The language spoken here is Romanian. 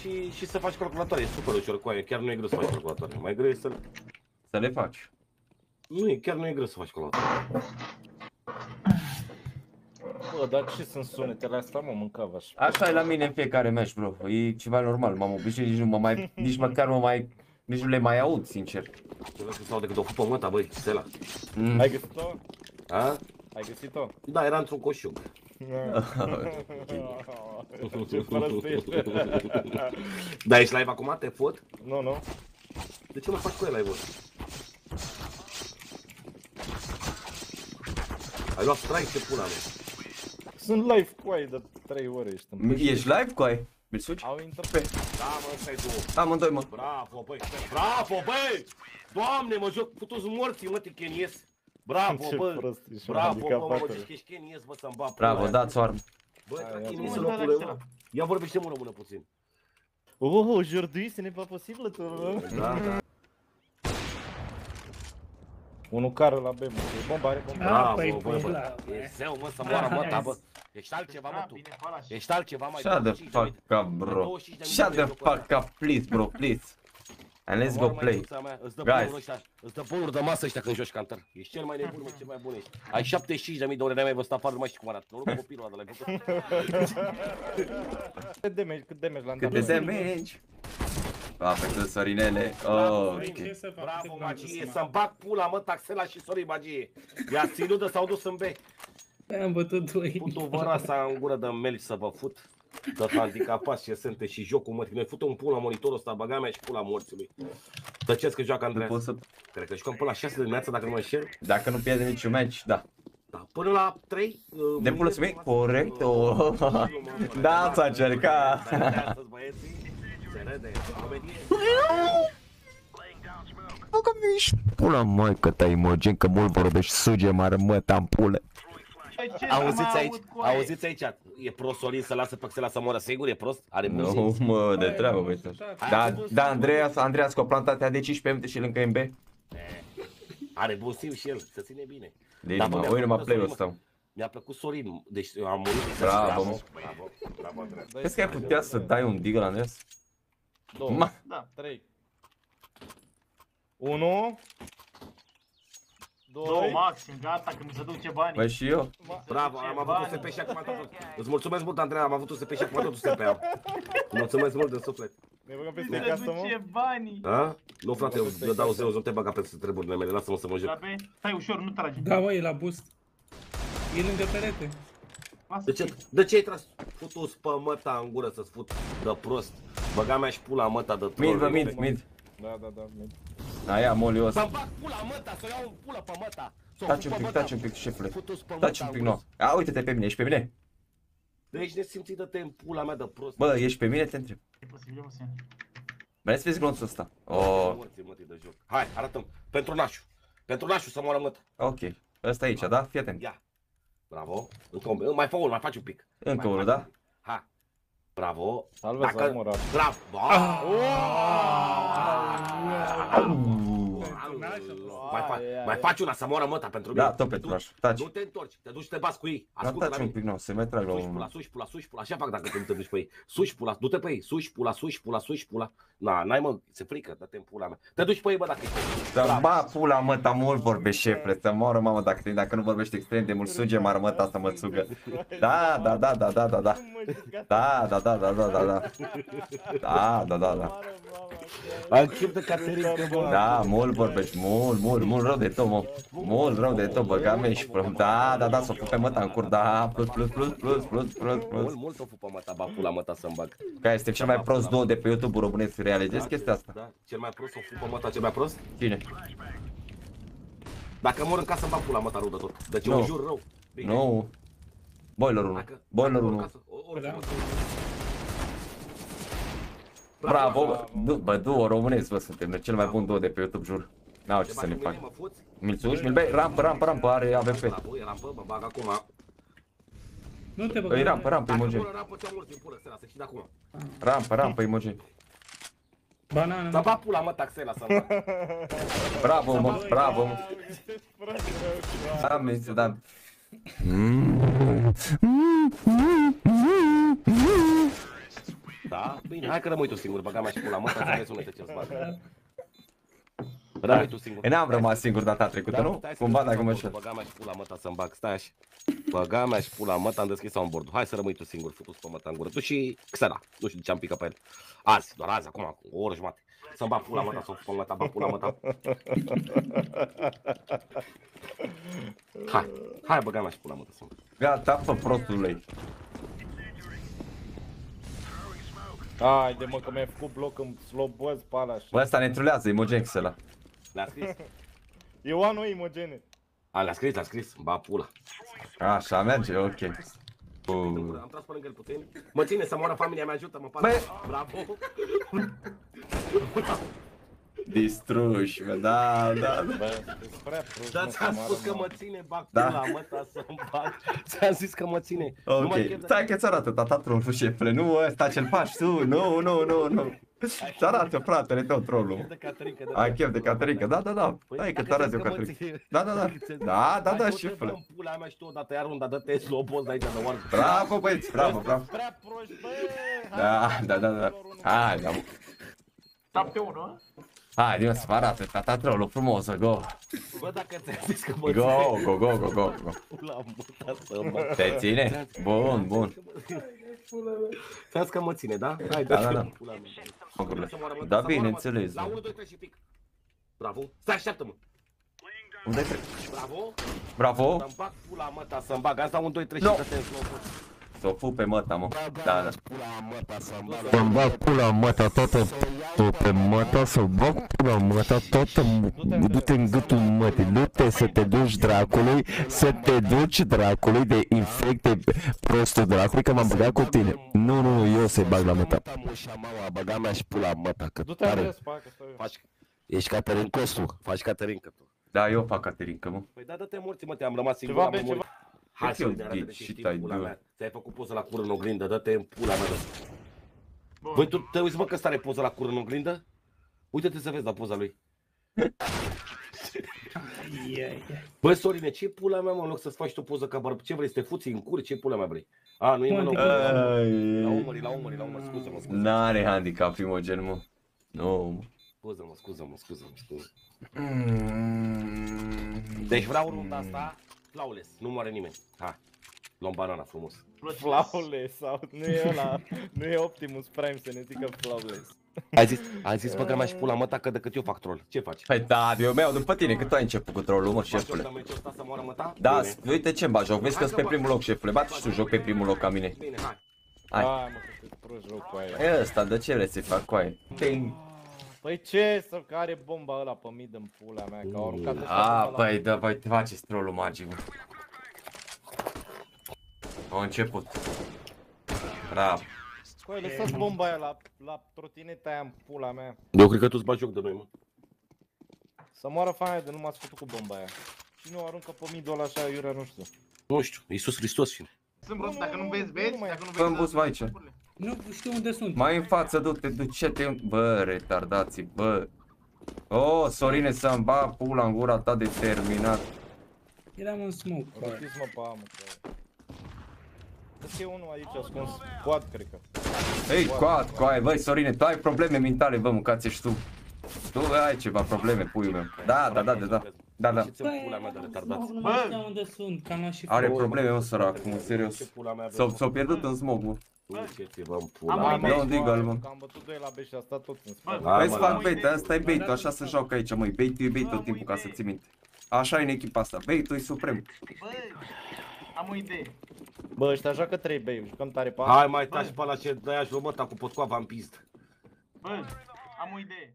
și, și să faci calculatoare. E super ușor cu aia. Chiar nu e greu să faci calculatoare. Mai greu e să... Să le faci. Nu e, chiar nu e greu să faci calculatoare. Bă, dar ce sunt sunetele astea, mă, mâncava și... Așa e la mine în fiecare match, bro. E ceva normal. M-am obișnuit, nici nu mă mai, nici măcar mă mai, nici nu le mai aud, sincer. Ce vreau să stau decât o fupă măta, băi, Stella. Mm. Ai găsit-o? A? Ai găsit-o? Da, era într-un coșug. Ce prostie. Da, ești live acum? Te fot? Nu, nu. De ce mă faci cu el live-ul? Ai luat strike, ce pula mea. Sunt live cu ai de 3 ore ești în Ești live cu ai? Mi-l suci? Au intrat Da, mă, ăsta e tu. Amândoi, mă. Bravo, băi! Bravo, băi! Doamne, mă joc cu toți morții, mă, te chenies. Bravo, Ce bă! prost ești, mă, Bravo, bă, mă, mă, handicapat. zici că ești chenies, bă, să-mi bat Bravo, pula mea. dați oarmă. Bă, Hai, tra ia chenies zi. în locul mă. Ia vorbește mă română puțin. Oh, aujourd'hui ce n'est pas possible, tu Da, da. Unul care la B, mă, e bomba, are bomba. Ah, Bravo, păi, bă, păi, bă. la- E zeu, mă, să moară mă, ta, bă. Ești altceva, mă, tu. Ești altceva, mai Shut the 25 de fuck minute. up, bro. 25 de Shut minute the de jocul fuck up, please, bro, please. And let's go Moară mai play. mâța mea, Îți dă Guys. bonuri ăștia, îți dă bonuri de masă ăștia când joci cantar. Ești cel mai nebun, mă, cel mai bun ești. Ai 75.000 de ore, n-ai mai văzut afară, nu mai știi cum arată. Noroc cu copilul ăla de la ai făcut. Cât damage, cât damage la Cât de damage? A, pe cât Sorinele. Bravo, Oh, Sorin. ok. Ce să fac? Bravo, Ce magie, să să-mi bag pula, mă, taxela și Sorin magie. I-a ținut de s-au dus în B. Am bătut doi. Putu vă rasa în gură de melci să vă fut. De handicapați ce sunteți și jocul mă. Noi fută un pula monitorul ăsta, băga mea și pula morțului. Tăceți că joacă Nu Andreea. pot să... Cred că jucăm până la 6 de dimineața dacă nu mă înșel. Dacă nu pierde niciun match, da. Da, până la 3. De mulțumim, corect, oh. Da, s-a încercat. Astăzi băieții, se râde, comedie. Pula măi că te imogen că mult vorbești suge mare mă am pule. Auziți aici, auziți aici, e prost Sorin să lasă Păxela să moară sigur, e prost? Are Nu buzi. mă, de treabă, băi. Da, da, Andreas, Andreas cu o plantatea de 15 minute și lângă MB. Are bun simț și el, se ține bine. Deci, Da, mă, mi-a ui numai plăcut play-ul Sorin, ăsta. Mi-a plăcut Sorin, deci eu am murit. Bravo, mă. Bravo, bravo, Andreea. Crezi că ai putea să dai un dig la Andreas? Două, Ma. da, trei. Unu. Două Doi. maxim, gata, că mi se duce banii. Băi și eu. Bravo, am avut un SP și acum totul. Îți mulțumesc mult, Andreea, am avut un SP și acum totul SP am. Mulțumesc mult de suflet. Ne băgăm Mi peste se casă, duce mă? banii. Da? Nu, frate, eu îți dau zeu, nu te băga pe treburile mele, lasă-mă să mă La joc. B, stai ușor, nu trage. Da, mă, e la boost. E lângă perete. Lasă De ce, de ce ai tras futus pe măta în gură să-ți fut de prost? Băga mea și pula măta de troll. Mid, bă, mid, mid. Da, da, da. mid. Aia, moliu ăsta. Să-mi bag pula măta, să o iau în pulă pe măta. Să o Taci fut un pe pic, măta. taci un pic, șefule. Futus pe Taci măta un pic, în nu. gură. A, uite-te pe mine, ești pe mine? Deci nesimțit de te în pula mea de prost. Bă, ești pe mine, te întreb. E posibil, mă, Sian. Vrei să vezi glonțul ăsta? Oh, Morții mătii de joc. Hai, arătăm. Pentru nașu. Pentru nașu să moară măta. ok. Ăsta aici, da? Fii atent. Ia. Bravo. Încă un, mai fă unul, mai faci un pic. Încă Mai unul, faci da? un pic. Ha. Bravo. Salvează Dacă- armura. Bravo. Ah! 아우. 아우. 아우. 아우. Mai, fa- Ai, ai, mai ai. faci una să moară măta pentru mine. Da, tot Te pentru duci, așa. Taci. Nu te întorci, te duci și te bați cu ei. Da, Ascultă taci la un mine. pic, nu, să mai trag la Suși pula, unul. suși pula, suși pula. Așa fac dacă te duci pe ei. Suși pula, du-te pe ei. Suși pula, suși pula, suși pula. Na, n-ai mă, se frică, dă-te în pula mea. Te duci pe ei, bă, dacă ești. Da, Bravo. ba, pula mă, ta mult vorbești, șefle, să moară mamă dacă, dacă nu vorbești extrem de mult, suge mă mă, ta să mă țugă. Da, da, da, da, da, da, da. Da, da, da, da, da, da, da. Da, da, da, da. Am chip de Caterin, bă. Da, mult vorbești, mult, mult, mult rău de tot, mă. Mult rău de tot, băga mea și până. Da, da, da, s-o fă pe măta în cur, da, plus, plus, plus, plus, plus, plus, plus. Mult, mult o fupă măta, ba pula măta să-mi bag. Care este cel mai prost două de pe YouTube românesc, realizezi chestia asta? Da, cel mai prost o fupă măta, cel mai prost? Cine? Dacă mor în casă, îmi bag pula măta rău de tot. Deci eu Nu. jur rău. Bine? Nu. Boiler 1. Dacă- Boiler dacă mor 1. în casă, o- orice Da. mă- Bravo, bă, du, bă, duo românesc, bă, suntem cel mai bun duo de pe YouTube, jur. N-au ce Ce să ne bagi fac. mâine, mă fuți? Mi-l suși, mi-l bei, rampă, rampă, rampă, are AVP. Bravo, e rampă, mă bag acum. Nu te băga. Îi rampă, rampă, Dacă Imogen. mor în rampă, ți-am mult din pulă, Stella, să știi de acum. Rampă, rampă, Imogen. Banana. Să bag pula mă, taxela, să bag. Bravo, mă, bravo, mă. Da, mi se da. Da? Bine, hai că rămâi tu singur, băga mea și pula mă, să vezi unde te ce-ți bag. Rămâi tu singur. E, n-am rămas singur data trecută, nu? Stai să Cumva deschid dacă mă soundboard-ul, șer. Băga mea și pula măta să-mi bag, stai așa. Băga mea și pula măta, am deschis soundboard Hai să rămâi tu singur, futus pe măta în gură. Tu și Xena, nu știu de ce am picat pe el. Azi, doar azi, acum, cu o oră jumate. Să-mi bag pula măta, să-mi pun măta, bag pula măta. Hai, hai băga mea și pula măta să-mi Gata, fă prostului. Haide mă că mi-ai făcut bloc în slobăz pe ala și... Bă, ăsta ne trulează, Imogex ăla. Le-a scris? Eu am noi imogene. A, le-a scris, le-a scris, ba pula. Așa, merge, ok. Bun. Am tras până lângă el puțin. Mă ține să moară familia mea, ajută-mă, Bă! pala. Bravo. Distruși, bă, da, da, da. Bă, sunt prea prost, Dar mă, ți-am să spus moară, că mă. mă ține, bag Da. pula, mă, ta să-mi bag. Ți-am zis că mă ține. Nu Ok, mai chef de- stai că ți arată tata trolul șefule, nu ăsta ce-l faci tu, nu, nu, nu, nu. Ți arată fratele tău trolul. de Caterinca, de Ai chef de Caterinca, da, da, da. Păi, Stai că dacă ți arăt zici eu că mă Caterinca. ține- Da, da, da. Da, da, da, Hai, șefule. du-te, bă, în Pula mea și tu odată, iar unda, dă-te sloboz de aici de oară. Bravo, băieți, bravo, bravo. Prea proști, bă! Da, da, da, da. Hai, da. 7-1, Hai, Dios, să arată tata trolul frumos, go. Bă, dacă ți-am zis că mă Go, ține, go, go, go, go, go. pula, mă, ta să mă Te ține? Bun, bun. Ți-am zis că mă ține, da? Hai, Da, dă-te, da, da. mă, pula mea. Măgurile. Să moară, mă, Da, să moară, mă. bineînțeles. La 1, 2, 3 și pic. Bravo. Stai, așteaptă-mă. Unde trec? Bravo. Bravo. Să-mi bag pula mă, ta să-mi bag. Asta 1, 2, 3 și No. dă-te în slow. Să o fu pe măta, mă. Da, da. Să-mi bag pula măta toată, toată măta, să bag pula măta toată, du-te în gâtul mătii, du-te să te duci dracului, să te duci dracului de infecte prostul dracului, că m-am băgat cu tine. Nu, nu, nu, eu să-i bag la măta. Băga mea și pula măta, că Du-te Andreea să facă, stau eu. Faci... Ești Caterin Costu. Faci Caterin că tu. Da, eu fac Caterinca, mă. Păi da, dă-te morți, mă, te-am rămas singur. Ceva, am bă, murit. Hai Cât să eu vedem, arată de deci ce și știi tai pula de- mea. Ți-ai făcut poză la cură în oglindă, dă-te în pula mea. dă. Bun. Băi, tu te uiți, mă, că stare poză la cură în oglindă? Uite-te să vezi la poza lui. Ia, ia. Bă, Sorine, ce pula mea, mă, în loc să-ți faci tu poză ca bărb, ce vrei, să te fuți în cur, ce pula mea vrei? A, nu e mă, la Mă, umări, la Ai, umări, la umări, la umări, scuză-mă, scuză-mă, N-are handicap imogen, mă. Nu, mă. scuză-mă, scuză-mă, scuză-mă, scuză Mm. Deci vreau runda asta, flawless, nu moare nimeni. Ha, luăm banana frumos. Flawless sau nu e ăla, nu e Optimus Prime să ne zică flawless. Ai zis, ai zis, bă, mea și pula mă, tacă decât eu fac troll. Ce faci? Păi da, eu meu după tine, că tu ai început cu trollul, mă, Faci ăsta șefule. meciul ăsta să moară măta? Da, Bine. uite ce-mi bagi joc, vezi că sunt pe primul loc, șefule. Bate și tu joc pe primul loc ca mine. Bine, hai. Hai. Hai mă, că cât prost joc cu aia. E ăsta, de ce vrei să-i fac cu aia? Ting. Păi ce să care bomba ăla pe mid în pula mea, că au aruncat ăștia A, bomba la- păi, da, voi te faceți trollul magic, mă. Au început. Bravo. Păi lăsați bomba aia la, la trotineta aia în pula mea. Eu cred că tu-ți bagi joc de noi, mă. Să moară fania de nu m-ați făcut cu bomba aia. Și nu aruncă pe midul ăla așa, iurea, nu știu. Nu știu, Iisus Hristos fiind. Sunt rost, dacă nu vezi, vezi, dacă nu Fă-mi vezi... bus aici. Nu știu unde sunt. Mai în față, du-te, duce-te, bă, retardații, bă. Oh, Sorine, să-mi ba pula în gura ta determinat. Eram în smoke. bă. Rotiți mă pe amă, că... Cred că e unul aici ascuns, quad, cred că. Ei, coat, coaie, băi, Sorine, tu ai probleme mentale, bă, mâncați și tu. Tu ai ceva probleme, puiul meu. Da, da, da, da, da. Da, da. Ce pula mea de retardați. nu Bă! mai știu unde sunt, că am luat și Are foc. probleme, mă, săracul, mă, serios. Ce pula mea S-au s-au pierdut în smog, mă. Duceți-vă în Am pula mai mea. Da, băi, un deagle, mă. Că am bătut doi la B și a stat tot în spate. Bă, Hai, Vezi, mă, fac la- bait, asta e bait așa se joacă aici, măi. Bait-ul e bait tot timpul, ca să ții minte. Așa e în echipa asta, bait-ul e suprem. Băi, am o idee. Bă, ăștia joacă 3 B, jucăm tare pe Hai mai taci pe la ce dai aș măta cu potcoava în pist. Bă, am o idee.